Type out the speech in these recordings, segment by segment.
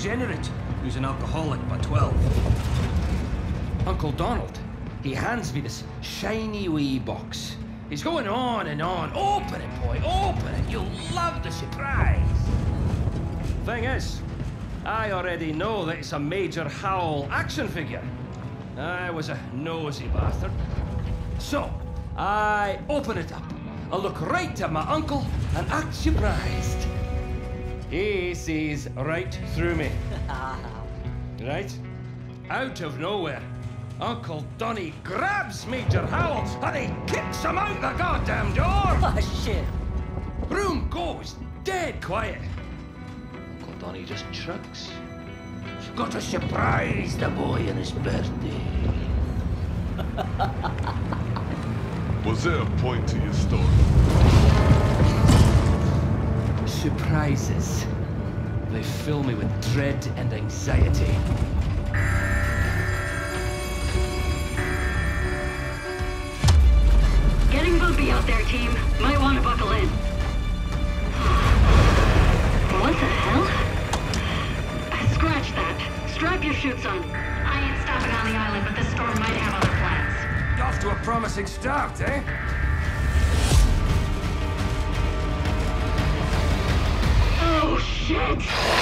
Degenerate, who's an alcoholic by 12. Uncle Donald, he hands me this shiny wee box. He's going on and on. Open it, boy, open it. You'll love the surprise. Thing is, I already know that it's a Major Howell action figure. I was a nosy bastard. So, I open it up. I look right at my uncle and act surprised. He sees right through me. right? Out of nowhere, Uncle Donny grabs Major Howell and he kicks him out the goddamn door! Oh, shit. Room goes dead quiet. Uncle Donny just shrugs. Got to surprise the boy on his birthday. Was there a point to your story? Surprises. They fill me with dread and anxiety. Getting bumpy out there, team. Might want to buckle in. What the hell? Scratch that. Strap your chutes on. I ain't stopping on the island, but this storm might have other plans. Off to a promising start, eh? Shit!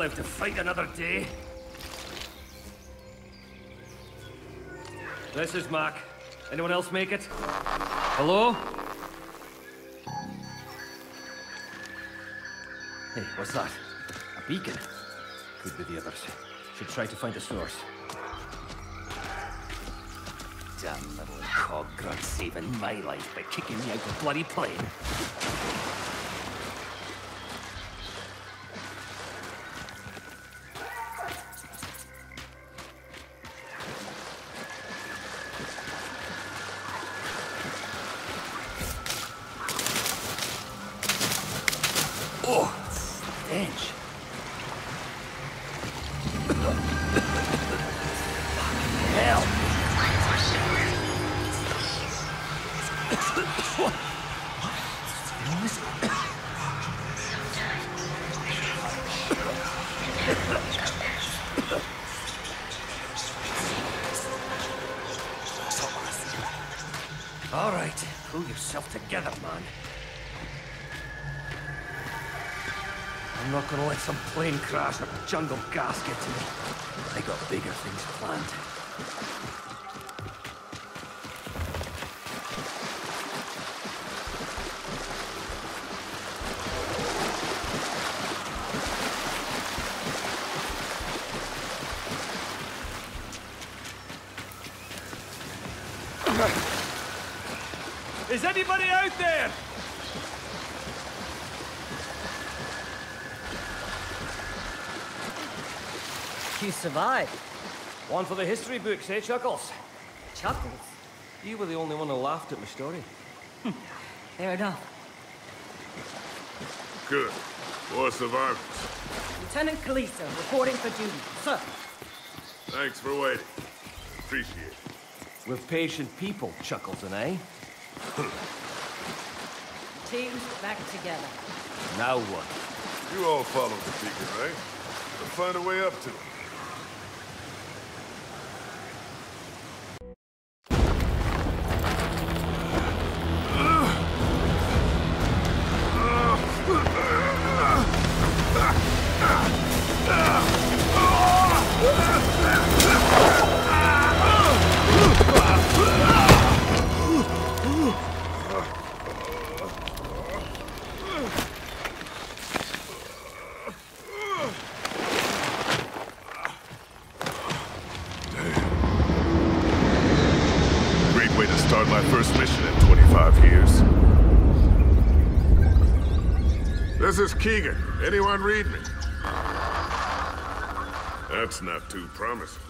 I'll live to fight another day. This is Mac. Anyone else make it? Hello? Hey, what's that? A beacon? Could be the others. Should try to find a source. Damn little cog grunt saving my life by kicking me out of the bloody plane. Crash or jungle gas get. I got bigger things planned. Is anybody out there? You survived. One for the history books, eh, Chuckles? Chuckles. You were the only one who laughed at my story. Fair enough. Good. More survivors. Lieutenant Kaliso, reporting for duty. Sir. Thanks for waiting. Appreciate it. With patient people, Chuckles and eh? Teams back together. Now what? You all follow the beacon, right? We'll find a way up to it. Anyone read me? That's not too promising.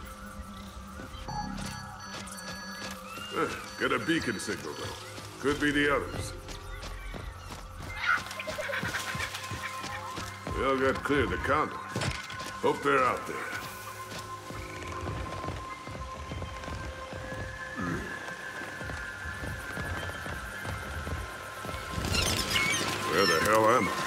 Get a beacon signal, though. Could be the others. We all got clear the condor. Hope they're out there. Where the hell am I?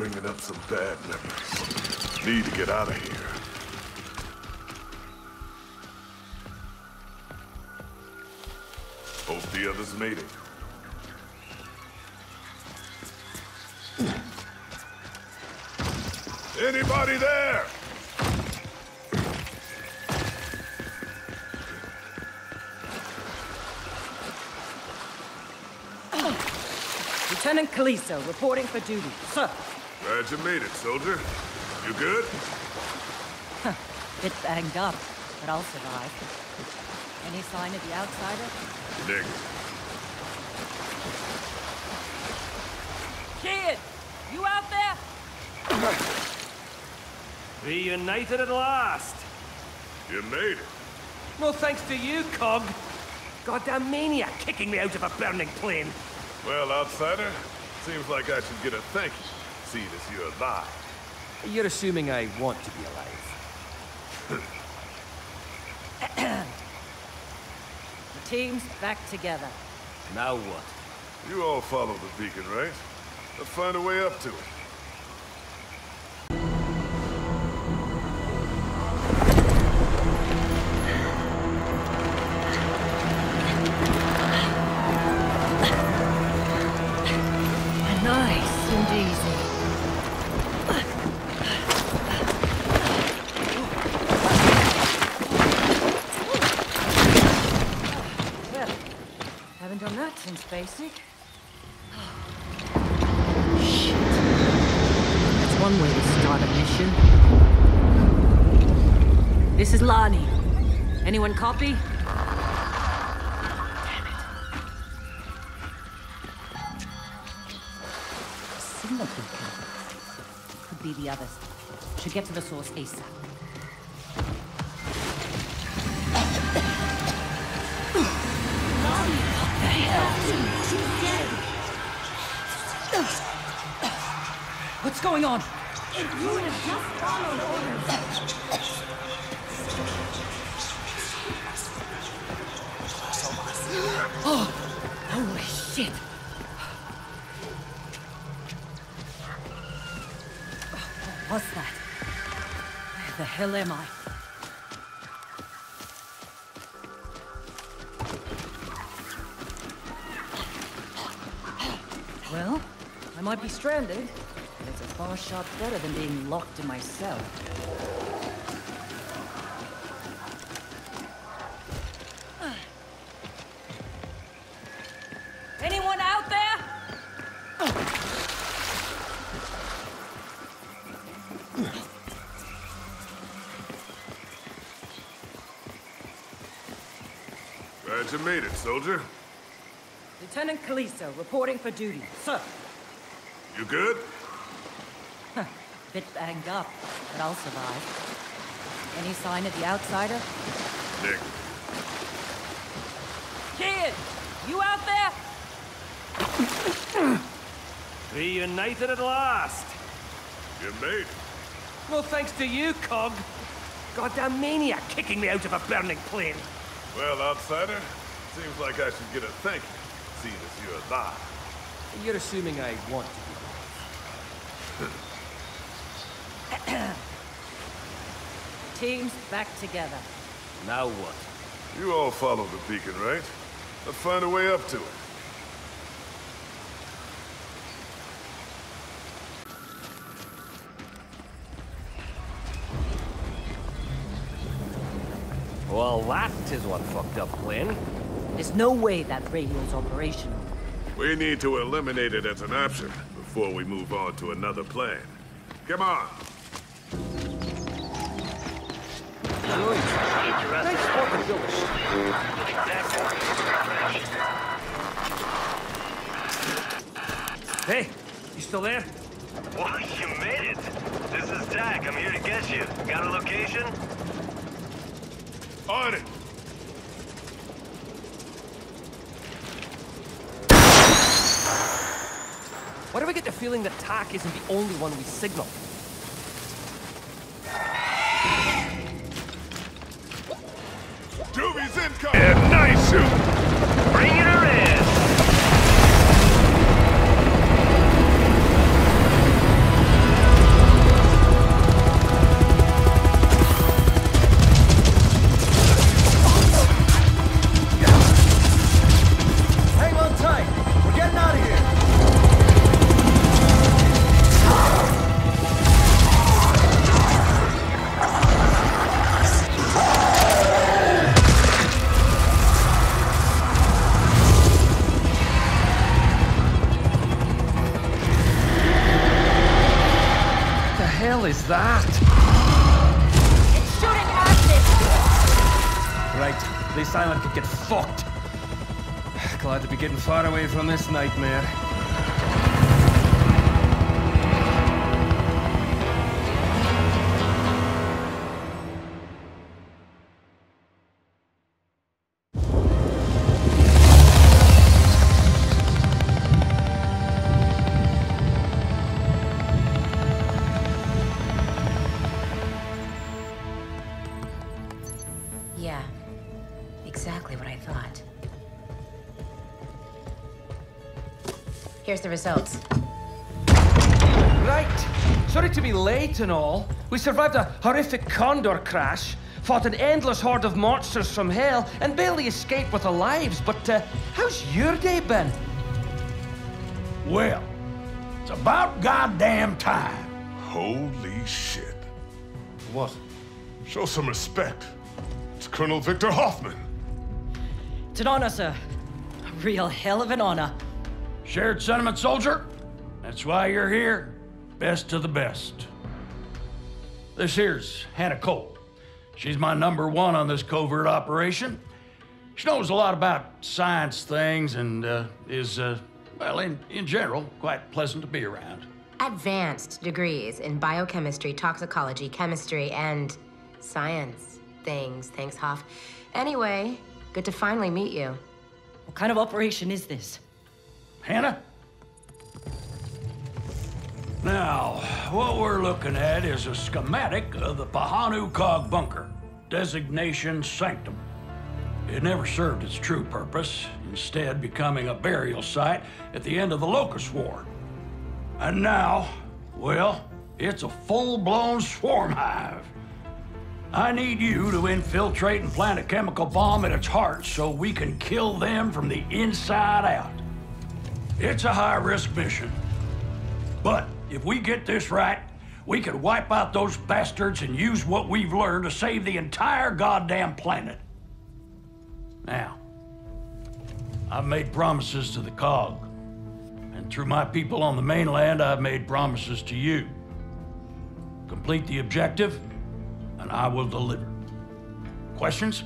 Bringing up some bad memories. Need to get out of here. Hope the others made it. Anybody there? Lieutenant Kaliso, reporting for duty. Sir, Glad you made it, soldier. You good? bit banged up, but I'll survive. Any sign of the outsider? Negative. Kid! You out there? Reunited at last! You made it. No thanks to you, Cog. Goddamn maniac kicking me out of a burning plane. Well, outsider, seems like I should get a thank you, seeing as you're alive. You're assuming I want to be alive. The team's back together. Now what? You all follow the beacon, right? Let's find a way up to it. Basic. Shit. That's one way to start a mission. This is Lahni. Anyone copy? Damn Signal beacon. Could be the others. Should get to the source ASAP. What's going on? Oh, holy shit. What's that? Where the hell am I? Well, I might be stranded, far shot better than being locked in my cell. Anyone out there? Glad you made it, soldier. Lieutenant Kaliso, reporting for duty. Sir. You good? Bit banged up, but I'll survive. Any sign of the outsider? Nick. Kid! You out there? Reunited at last. You made it. Well, thanks to you, Cog. Goddamn maniac kicking me out of a burning plane. Well, outsider, seems like I should get a thank you, seeing as you're alive. You're assuming I want to Teams back together. Now what? You all follow the beacon, right? Let's find a way up to it. Well, that is what fucked up Glenn. There's no way that radio's operational. We need to eliminate it as an option before we move on to another plan. Come on. Nice spot to build a. Hey, you still there? Well, you made it. This is Dak. I'm here to get you. Got a location? On it! Why do we get the feeling that TAC isn't the only one we signal? Far away from this nightmare. Here's the results. Right. Sorry to be late and all. We survived a horrific condor crash, fought an endless horde of monsters from hell, and barely escaped with our lives. But uh, how's your day been? Well, it's about goddamn time. Holy shit. What? Show some respect. It's Colonel Victor Hoffman. It's an honor, sir. A real hell of an honor. Shared sentiment, soldier? That's why you're here. Best of the best. This here's Hannah Cole. She's my number one on this covert operation. She knows a lot about science things and uh, is, uh, well, in, in general, quite pleasant to be around. Advanced degrees in biochemistry, toxicology, chemistry, and science things. Thanks, Hoff. Anyway, good to finally meet you. What kind of operation is this? Hannah? Now, what we're looking at is a schematic of the Pahanu Cog bunker, designation Sanctum. It never served its true purpose, instead becoming a burial site at the end of the Locust War. And now, well, it's a full-blown swarm hive. I need you to infiltrate and plant a chemical bomb at its heart so we can kill them from the inside out. It's a high-risk mission. But if we get this right, we could wipe out those bastards and use what we've learned to save the entire goddamn planet. Now, I've made promises to the COG. And through my people on the mainland, I've made promises to you. Complete the objective, and I will deliver. Questions?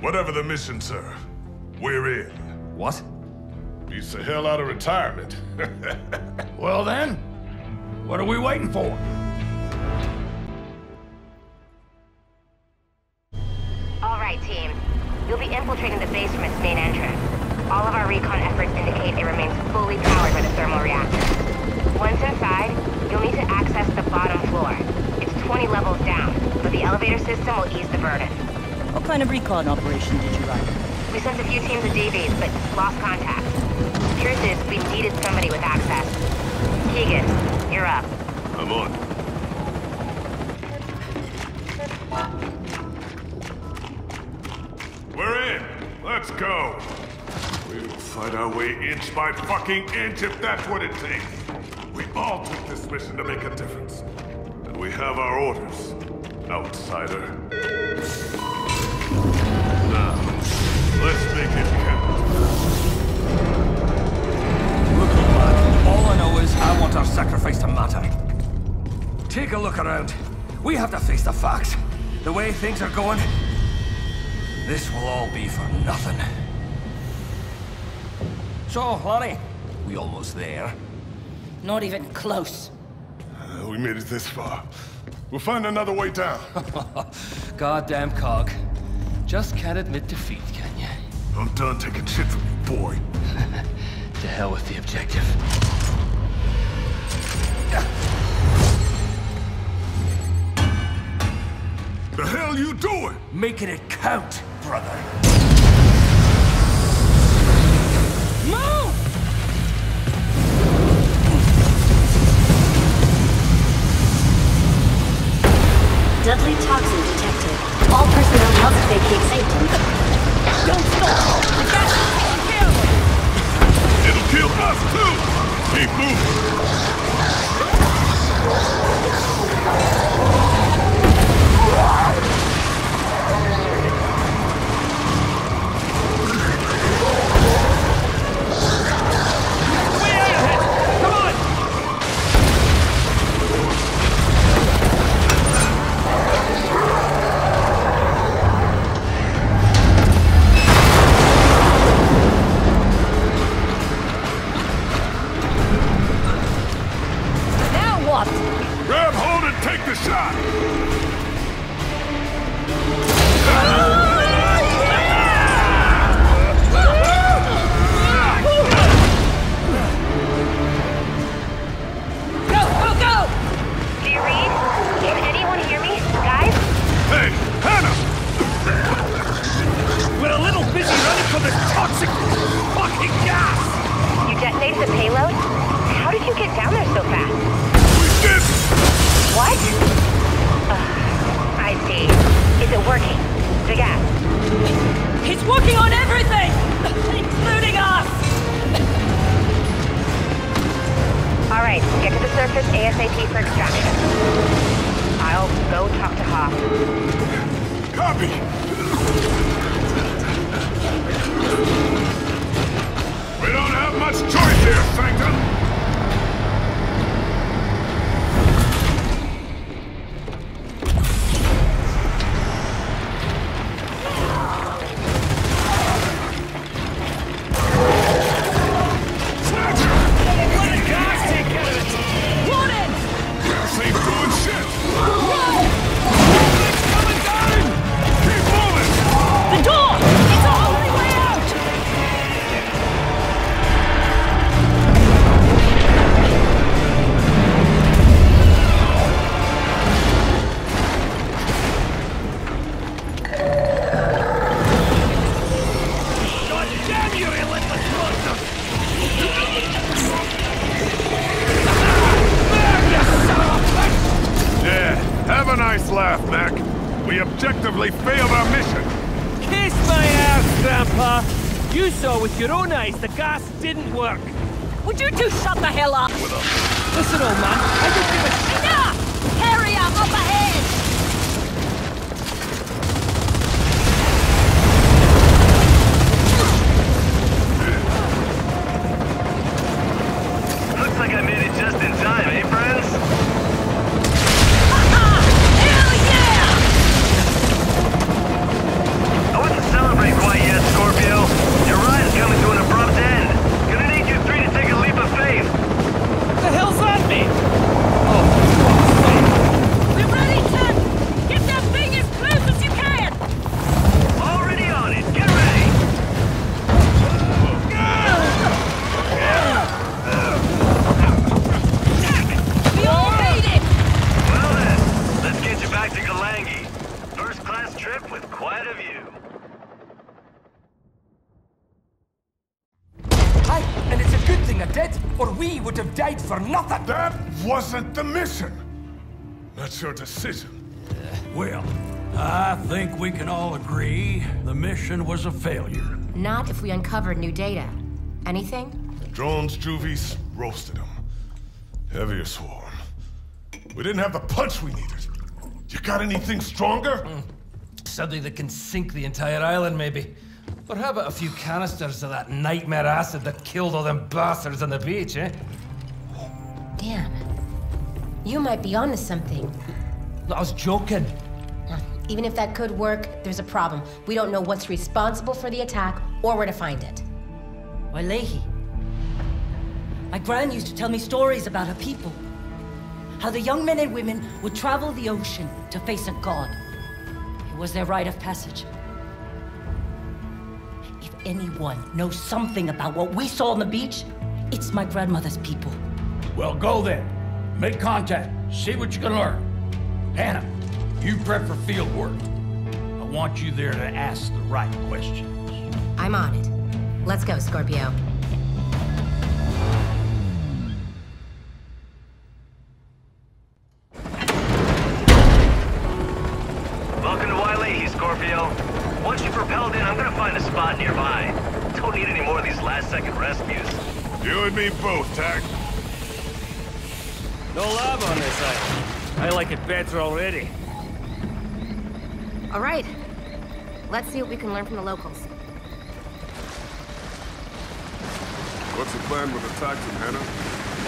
Whatever the mission, sir, we're in. What? Beats the hell out of retirement. Well then, what are we waiting for? All right, team. You'll be infiltrating the base from its main entrance. All of our recon efforts indicate it remains fully powered by the thermal reactor. Once inside, you'll need to access the bottom floor. It's 20 levels down, but the elevator system will ease the burden. What kind of recon operation did you run? We sent a few teams of DVs, but lost contact. Truth is, we needed somebody with access. Keegan, you're up. I'm on. We're in. Let's go. We will fight our way inch by fucking inch if that's what it takes. We all took this mission to make a difference. And we have our orders, outsider. Now, let's make it count. Want our sacrifice to matter. Take a look around. We have to face the facts. The way things are going, this will all be for nothing. So, Lahni, we almost there? Not even close. Uh, we made it this far. We'll find another way down. Goddamn cog. Just can't admit defeat, can you? I'm done taking shit from you, boy. To hell with the objective. The hell you doing? Making it count, brother. Move! Deadly toxin detected. All personnel must vacate That's. Well, I think we can all agree the mission was a failure. Not if we uncovered new data. Anything? Drones, juvies, roasted them. Heavier swarm. We didn't have the punch we needed. You got anything stronger? Something that can sink the entire island, maybe. Or how about a few canisters of that nightmare acid that killed all them bastards on the beach, eh? Damn. You might be onto something. I was joking. Even if that could work, there's a problem. We don't know what's responsible for the attack or where to find it. Why, Leahy. My gran used to tell me stories about her people. How the young men and women would travel the ocean to face a god. It was their rite of passage. If anyone knows something about what we saw on the beach, it's my grandmother's people. Well, go then. Make contact. See what you can learn. Hannah, you prep for field work. I want you there to ask the right questions. I'm on it. Let's go, Scorpio. Welcome to Wailehi, Scorpio. Once you're propelled in, I'm gonna find a spot nearby. Don't need any more of these last-second rescues. You and me both, Tack. Island. I like it better already. All right. Let's see what we can learn from the locals. What's the plan with the toxin, Hannah?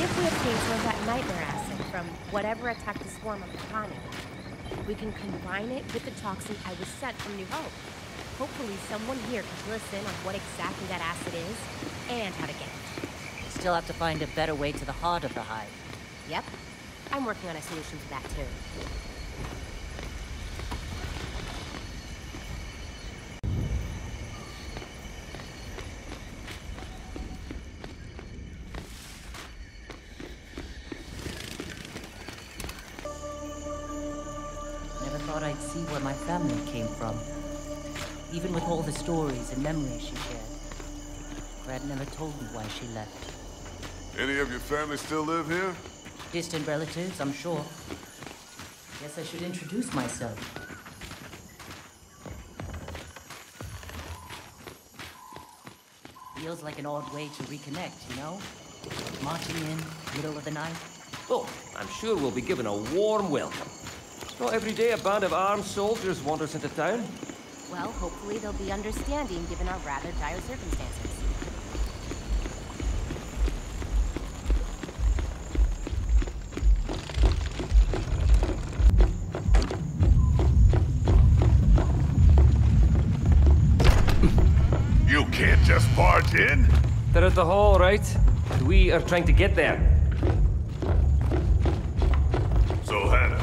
If we obtain some of that nightmare acid from whatever attacked the swarm on the colony, we can combine it with the toxin I was sent from New Hope. Hopefully someone here can fill us in on what exactly that acid is and how to get it. Still have to find a better way to the heart of the hive. Yep. I'm working on a solution for that too. Never thought I'd see where my family came from. Even with all the stories and memories she shared. Brad never told me why she left. Any of your family still live here? Distant relatives, I'm sure. Guess I should introduce myself. Feels like an odd way to reconnect, you know? Marching in, middle of the night. Oh, I'm sure we'll be given a warm welcome. Not every day a band of armed soldiers wanders into town. Well, hopefully they'll be understanding given our rather dire circumstances. In. They're at the hall, right? And we are trying to get there. So, Hannah,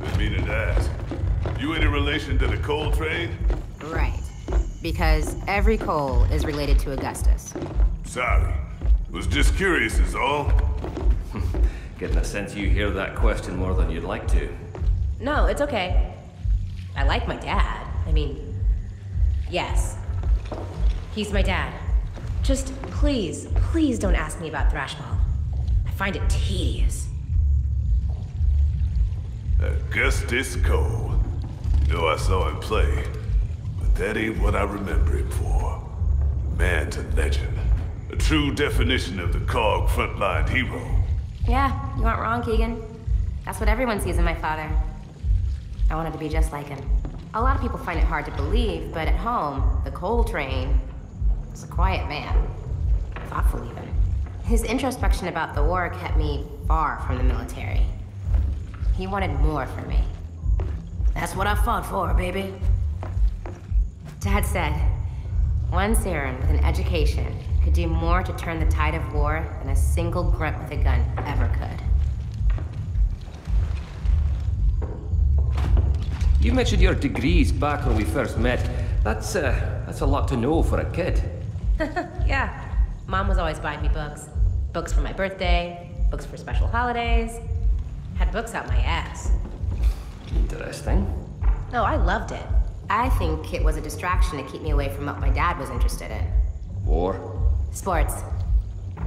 been meaning to ask. You any relation to the Cole Train? Right. Because every Cole is related to Augustus. Sorry. Was just curious is all. Getting a sense you hear that question more than you'd like to. No, it's okay. I like my dad. I mean, yes. He's my dad. Just please, please don't ask me about Thrashball. I find it tedious. Augustus Cole. Know I saw him play, but that ain't what I remember him for. Man to legend. A true definition of the COG frontline hero. Yeah, you aren't wrong, Keegan. That's what everyone sees in my father. I wanted to be just like him. A lot of people find it hard to believe, but at home, the Cole Train was a quiet man. Thoughtful, even. His introspection about the war kept me far from the military. He wanted more for me. That's what I fought for, baby. Dad said, one Seran with an education could do more to turn the tide of war than a single grunt with a gun ever could. You mentioned your degrees back when we first met. That's, uh, that's a lot to know for a kid. yeah. Mom was always buying me books. Books for my birthday, books for special holidays. Had books out my ass. Interesting. No, I loved it. I think it was a distraction to keep me away from what my dad was interested in. War? Sports.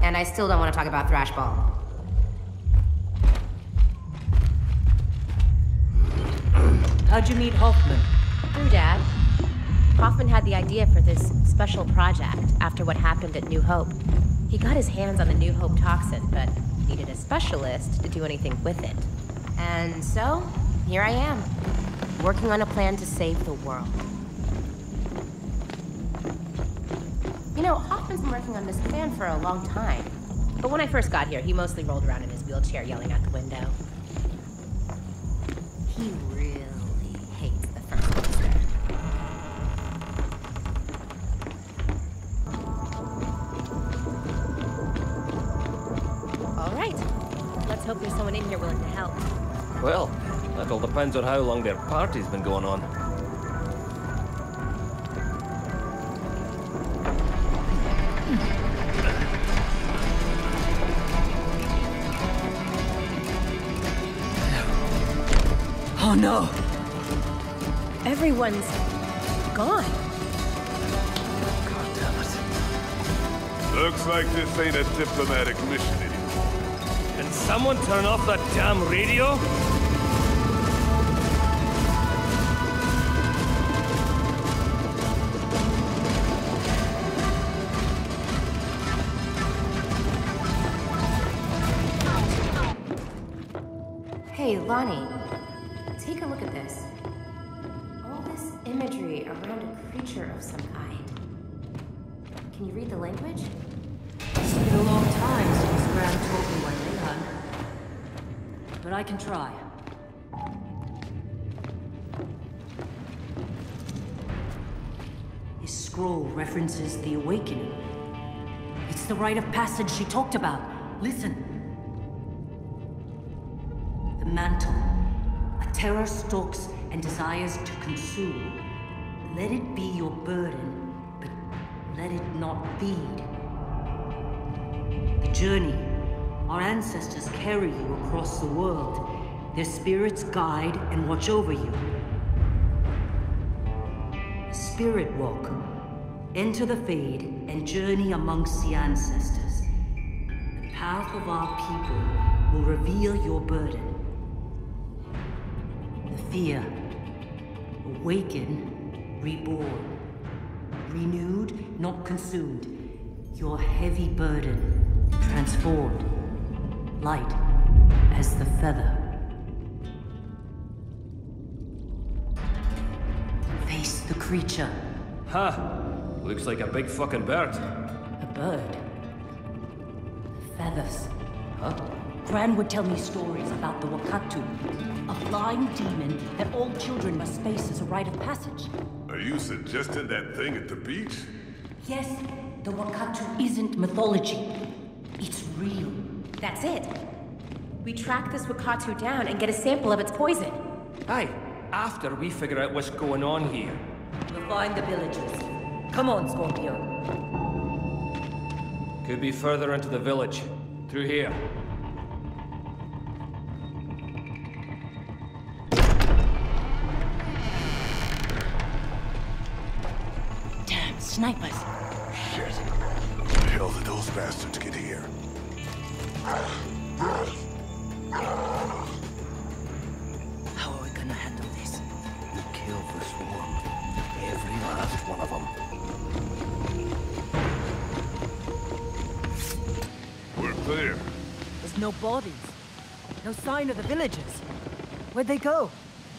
And I still don't want to talk about Thrashball. How'd you meet Hoffman? Through Dad. Hoffman had the idea for this special project after what happened at New Hope. He got his hands on the New Hope toxin, but needed a specialist to do anything with it. And so, here I am, working on a plan to save the world. You know, Hoffman's been working on this plan for a long time. But when I first got here, he mostly rolled around in his wheelchair yelling out the window. He Well, that all depends on how long their party's been going on. Oh no! Everyone's gone. God damn it. Looks like this ain't a diplomatic mission anymore. Can someone turn off that damn radio? Hey, Lahni. The rite of passage she talked about. Listen. The mantle. A terror stalks and desires to consume. Let it be your burden, but let it not feed. The journey. Our ancestors carry you across the world. Their spirits guide and watch over you. Spirit walk. Enter the Fade and journey amongst the ancestors. The path of our people will reveal your burden. The fear. Awaken, reborn. Renewed, not consumed. Your heavy burden transformed. Light as the feather. Face the creature. Huh. Looks like a big fucking bird. A bird. Feathers. Huh? Gran would tell me stories about the Wakatu, a flying demon that all children must face as a rite of passage. Are you suggesting that thing at the beach? Yes, the Wakatu isn't mythology. It's real. That's it. We track this Wakatu down and get a sample of its poison. Aye, after we figure out what's going on here. We'll find the villagers. Come on, Scorpio. Could be further into the village. Through here. Damn snipers. Shit. How the hell did those bastards get here? No bodies. No sign of the villagers. Where'd they go?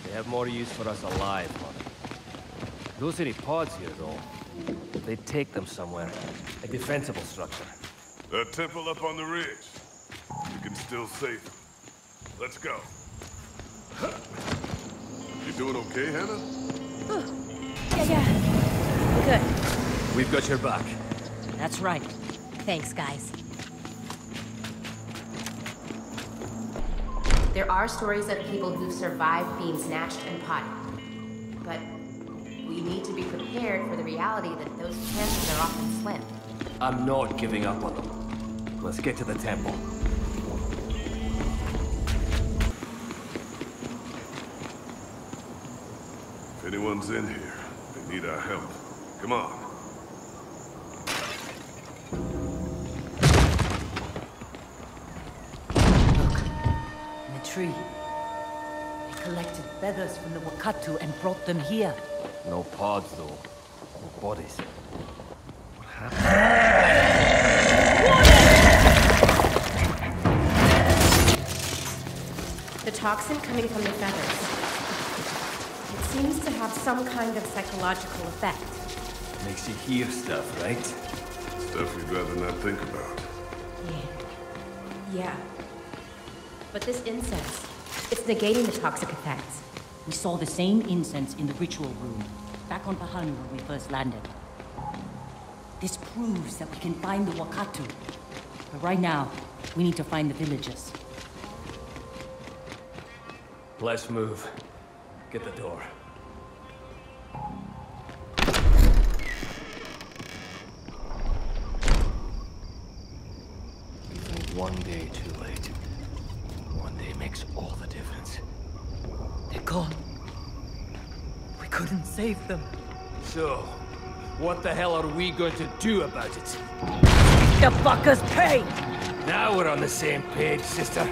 They have more use for us alive, Mother. Those any pods here, though. They'd take them somewhere. A defensible structure. The temple up on the ridge. You can still save them. Let's go. You doing okay, Lahni? Yeah, yeah. We're good. We've got your back. That's right. Thanks, guys. There are stories of people who've survived being snatched and potted. But we need to be prepared for the reality that those chances are often slim. I'm not giving up on them. Let's get to the temple. If anyone's in here, they need our help. Come on. Feathers from the Wakatu and brought them here. No pods, though. No bodies. What happened? The toxin coming from the feathers. It seems to have some kind of psychological effect. Makes you hear stuff, right? Stuff you'd rather not think about. Yeah. Yeah. But this incense, it's negating the toxic effects. We saw the same incense in the ritual room, back on Pahanu when we first landed. This proves that we can find the Wakatu. But right now, we need to find the villagers. Let's move. Get the door. Them. So, what the hell are we going to do about it? The fuckers pay! Now we're on the same page, sister.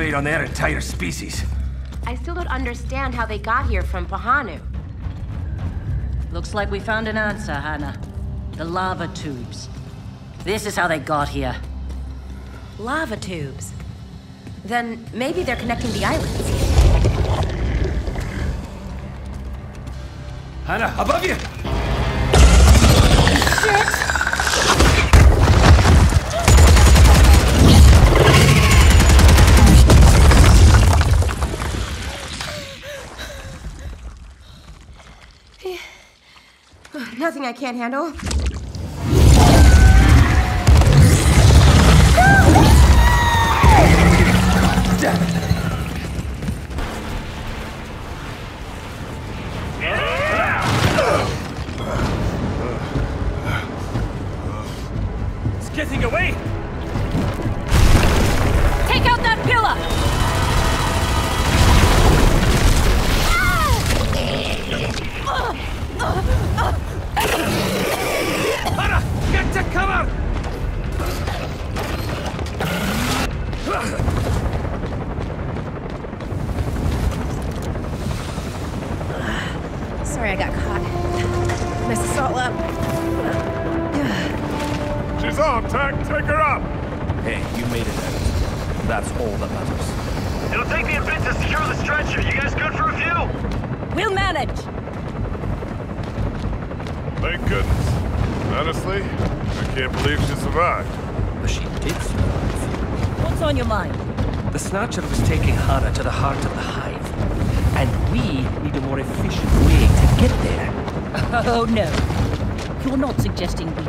Fate on their entire species. I still don't understand how they got here from Pahanu. Looks like we found an answer, Lahni. The lava tubes. This is how they got here. Lava tubes. Then maybe they're connecting the islands. Lahni, above you! Nothing I can't handle. Suggesting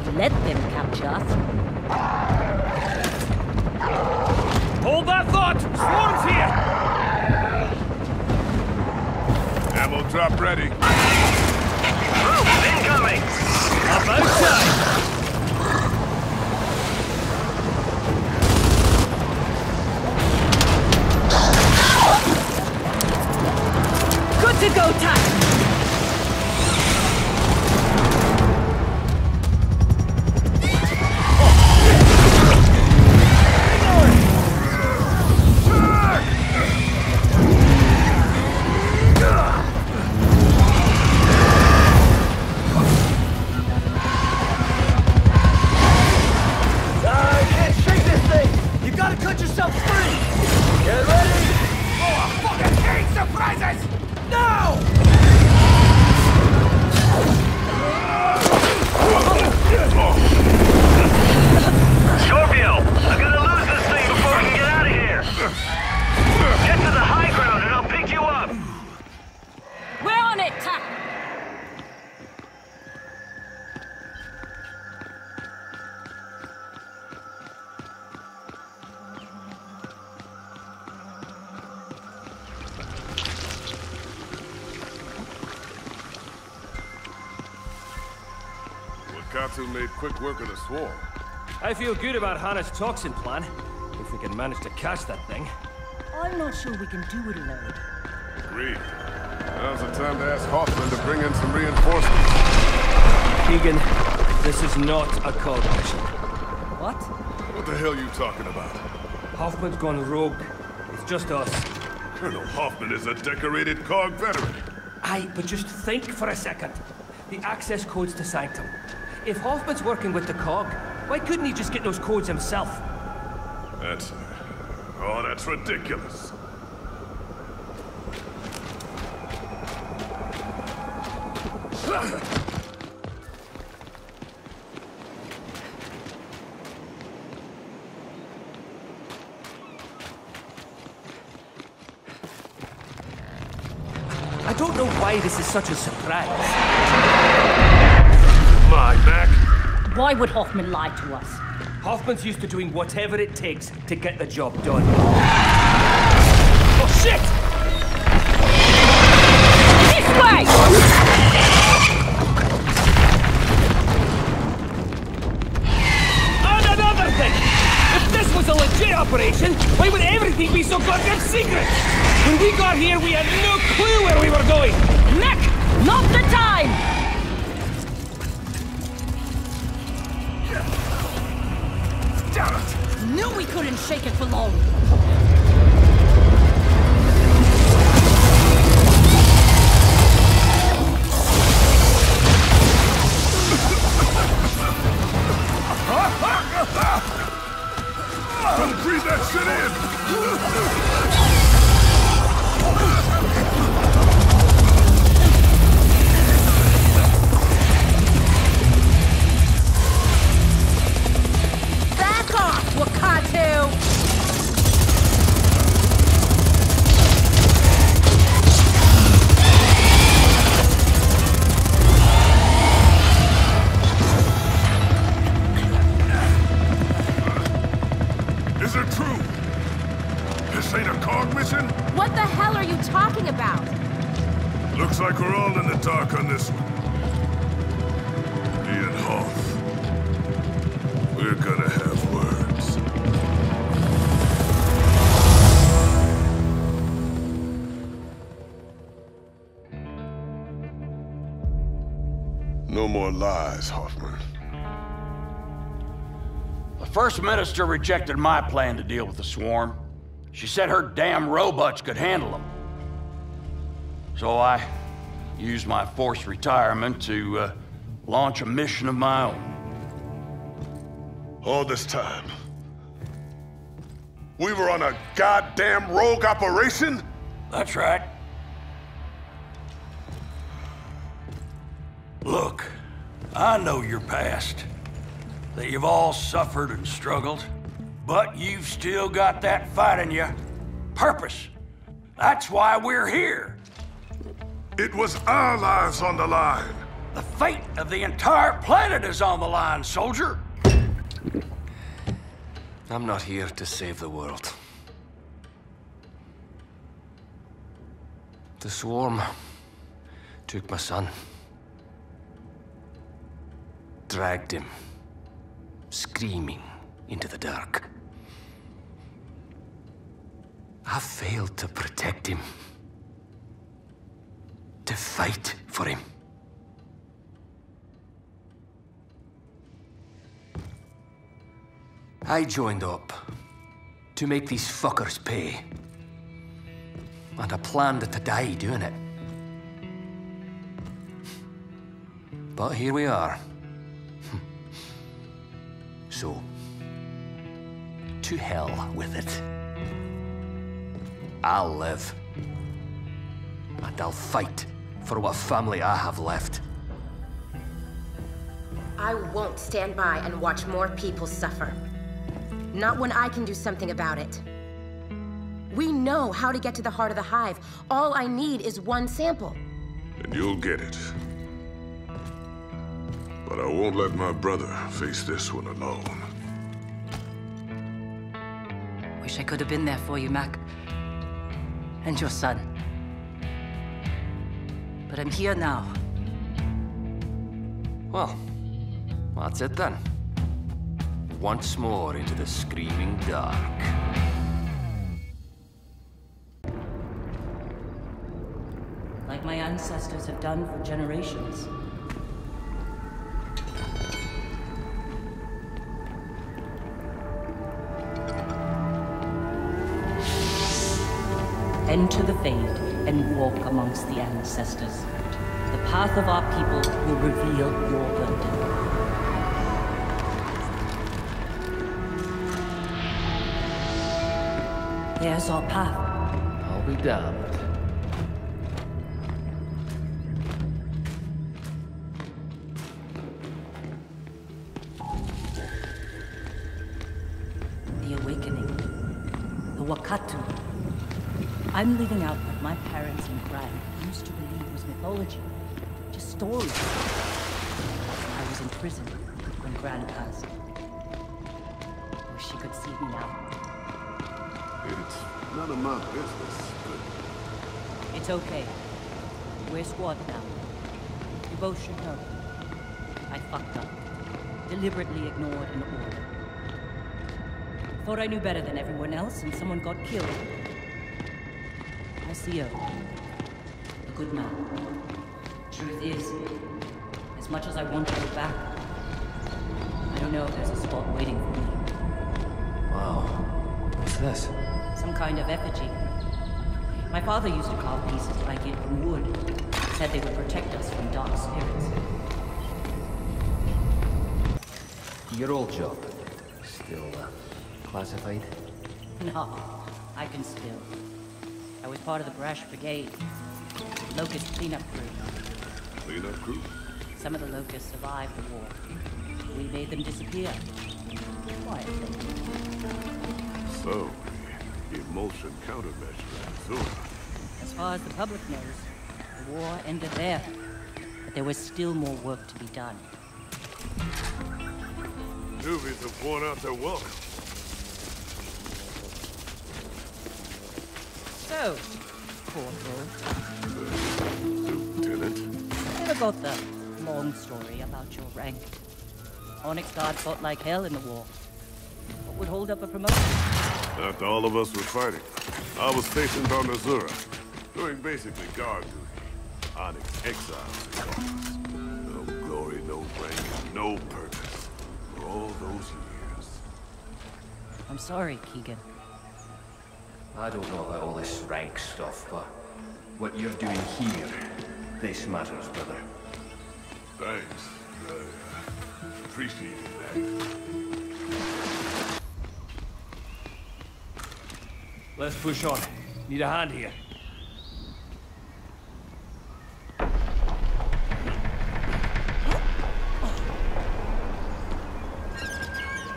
about Lahni's toxin plan. If we can manage to catch that thing. I'm not sure we can do it alone. Agreed. Now's the time to ask Hoffman to bring in some reinforcements. Keegan, this is not a cog mission. What? What the hell are you talking about? Hoffman's gone rogue. It's just us. Colonel Hoffman is a decorated COG veteran. Aye, but just think for a second. The access codes to Sanctum. If Hoffman's working with the COG, why couldn't he just get those codes himself? That's... Uh, oh, that's ridiculous. I don't know why this is such a surprise. Why would Hoffman lie to us? Hoffman's used to doing whatever it takes to get the job done. Oh shit! This way! And another thing! If this was a legit operation, why would everything be so goddamn secret? When we got here, we had no clue where we were going! Nick! Not the time! Knew we couldn't shake it for long. Don't breathe that shit in! Wakatu! Lies, Hoffman. The First Minister rejected my plan to deal with the swarm. She said her damn robots could handle them. So I used my forced retirement to uh, launch a mission of my own. All this time, we were on a goddamn rogue operation? That's right. Look, I know your past. That you've all suffered and struggled. But you've still got that fight in you. Purpose. That's why we're here. It was our lives on the line. The fate of the entire planet is on the line, soldier. I'm not here to save the world. The swarm took my son. Dragged him, screaming, into the dark. I failed to protect him. To fight for him. I joined up to make these fuckers pay. And I planned to die doing it. But here we are. So, to hell with it. I'll live. And I'll fight for what family I have left. I won't stand by and watch more people suffer. Not when I can do something about it. We know how to get to the heart of the hive. All I need is one sample. And you'll get it. But I won't let my brother face this one alone. Wish I could have been there for you, Mac. And your son. But I'm here now. Well, That's it then. Once more into the screaming dark. Like my ancestors have done for generations. Enter the Fade and walk amongst the ancestors. The path of our people will reveal your burden. There's our path. I'll be damned. I'm living out what my parents and Gran used to believe was mythology. Just stories. I was in prison when Gran passed. Wish she could see me now. It's none of my business, but It's okay. We're squad now. You both should know. I fucked up. Deliberately ignored an order. Thought I knew better than everyone else, and someone got killed. My A good man. Truth is, as much as I want to go back, I don't know if there's a spot waiting for me. Wow. What's this? Some kind of effigy. My father used to carve pieces like it from wood. Said they would protect us from dark spirits. Your old job. Still uh, classified? No, I can still. Part of the Brash Brigade. Locust cleanup crew. cleanup crew. Some of the Locusts survived the war. We made them disappear. Quietly. So, Imulsion countermeasure Zura. As far as the public knows, the war ended there. But there was still more work to be done. Newbies have worn out their welcome. So, Corporal, Lieutenant. never got the long story about your rank. Onyx Guard fought like hell in the war. What would hold up a promotion? After all of us were fighting, I was stationed on Azura, doing basically guard duty. Onyx exiles the cause. No glory, no rank, no purpose. For all those years. I'm sorry, Keegan. I don't know about all this rank stuff, but what you're doing here, this matters, brother. Thanks. I uh, appreciate that. Let's push on. Need a hand here.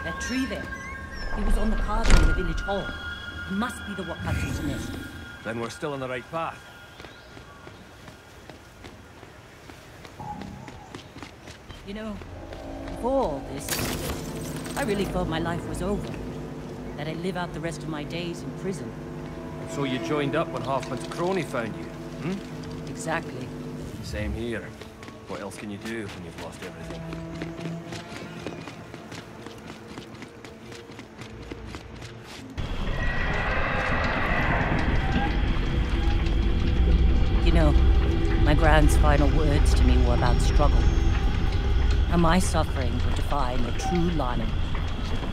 That tree there. He was on the carving in the village hall. Must be the Wakatu's nest. Then we're still on the right path. You know, before all this, I really thought my life was over. That I'd live out the rest of my days in prison. So you joined up when Hoffman's crony found you, hmm? Exactly. Same here. What else can you do when you've lost everything? My grand's final words to me were about struggle. And my suffering would define the true line.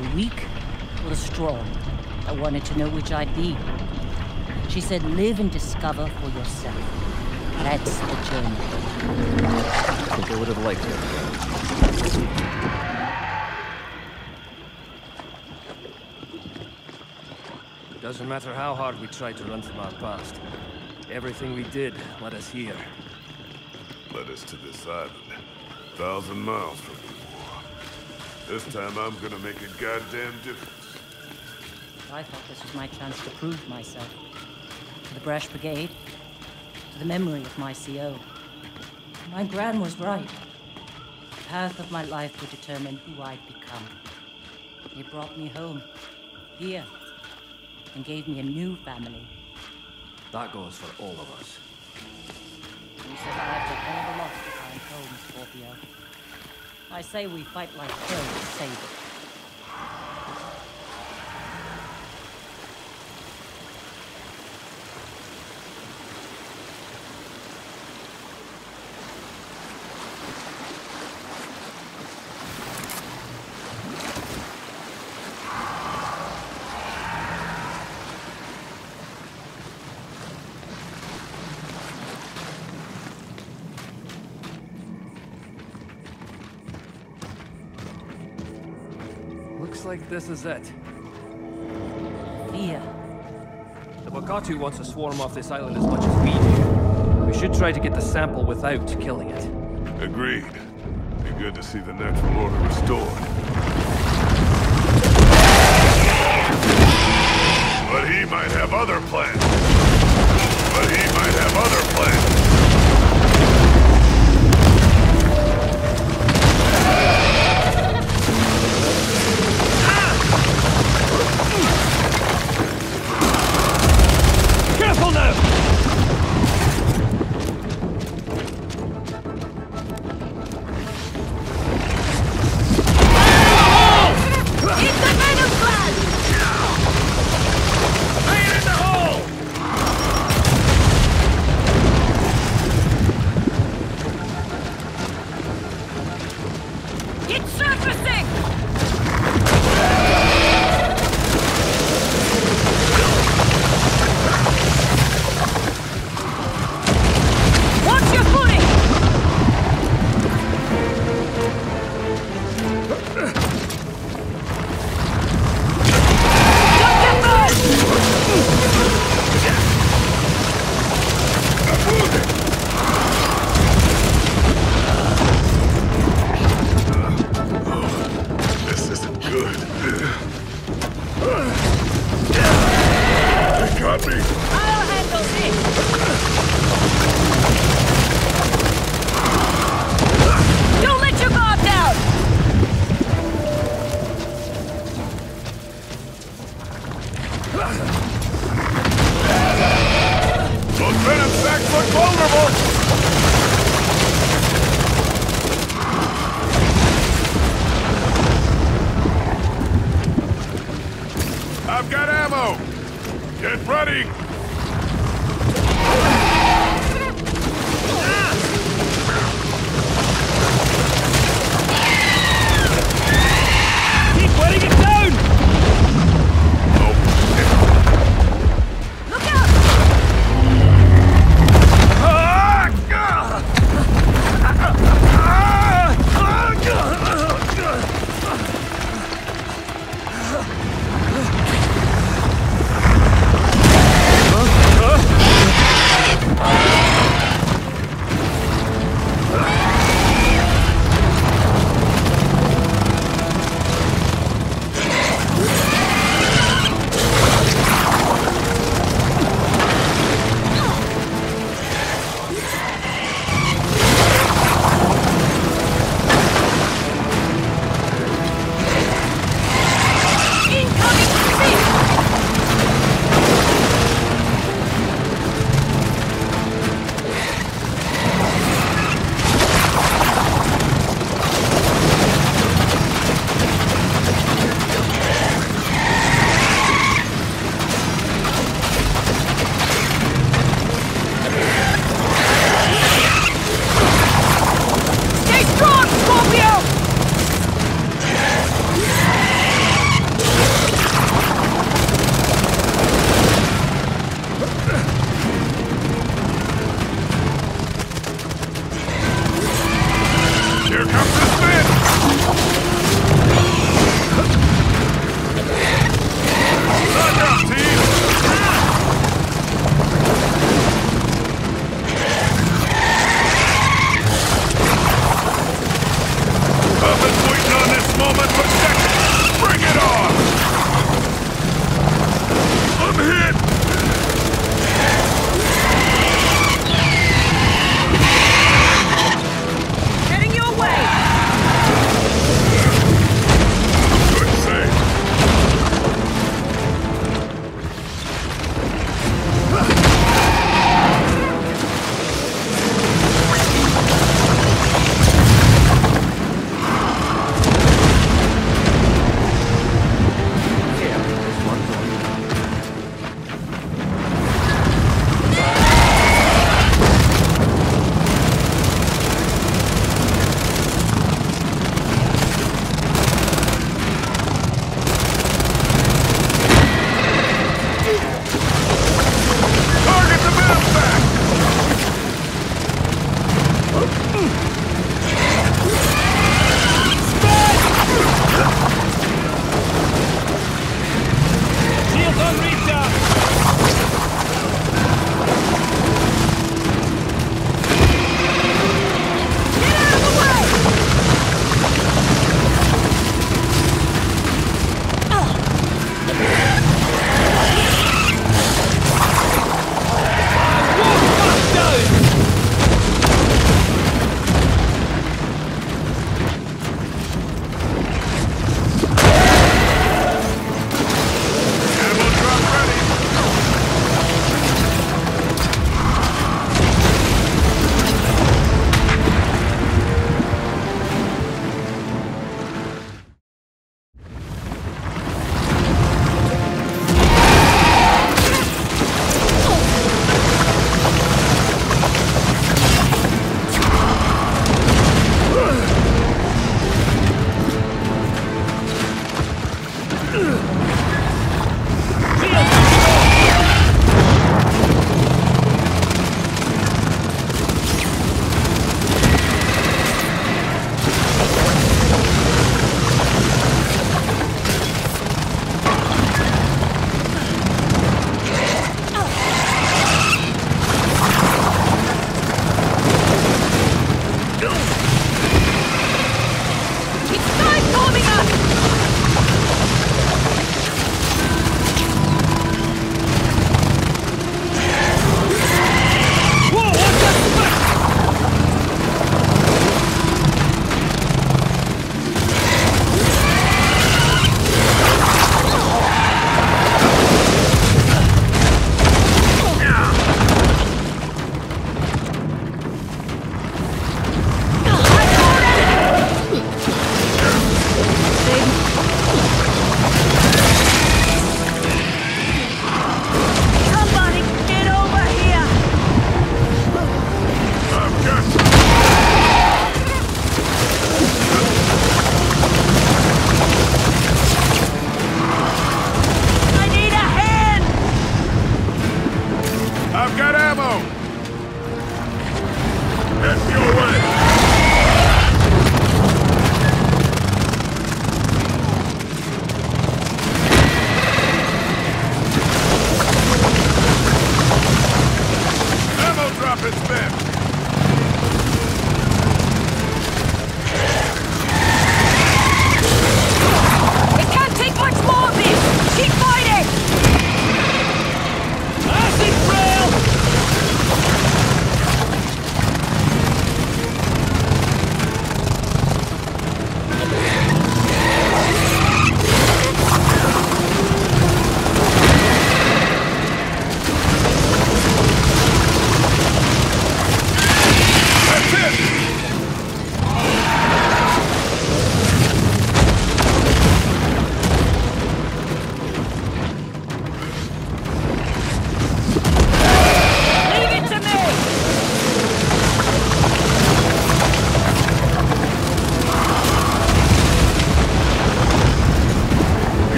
The weak or the strong. I wanted to know which I'd be. She said, live and discover for yourself. That's the journey. I think I would have liked it. Doesn't matter how hard we try to run from our past. Everything we did led us here. Led us to this island. Thousand miles from the war. This time I'm gonna make a goddamn difference. I thought this was my chance to prove myself. To the Brash Brigade. To the memory of my CO. My gran was right. The path of my life would determine who I'd become. He brought me home. Here. And gave me a new family. That goes for all of us. We survived all the loss to find home, Scorpio. I say we fight like hell to save it. Looks like this is it. Fear. The Wakatu wants to swarm off this island as much as we do. We should try to get the sample without killing it. Agreed. Be good to see the natural order restored. But he might have other plans.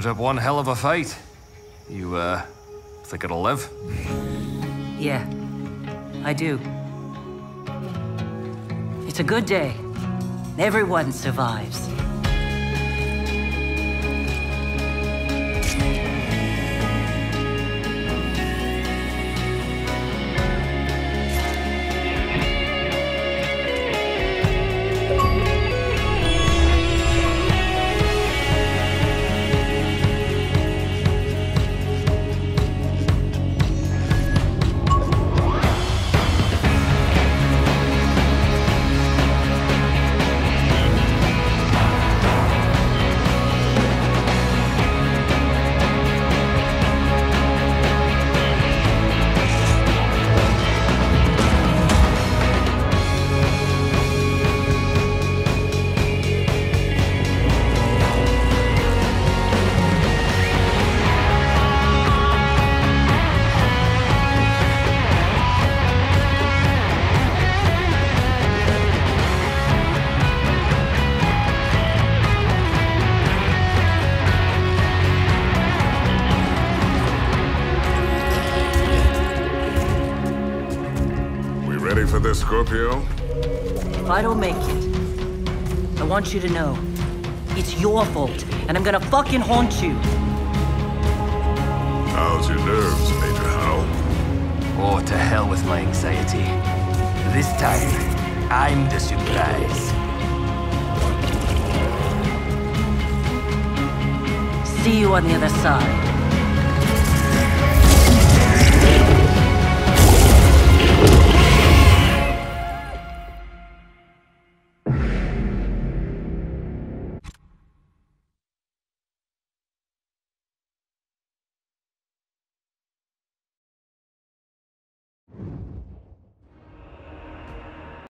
Put up one hell of a fight. You, uh, think it'll live? Yeah, I do. It's a good day. Everyone survives. I don't make it, I want you to know it's your fault, and I'm gonna fucking haunt you. How's your nerves, Major Howell? Oh, to hell with my anxiety. This time, I'm the surprise. See you on the other side.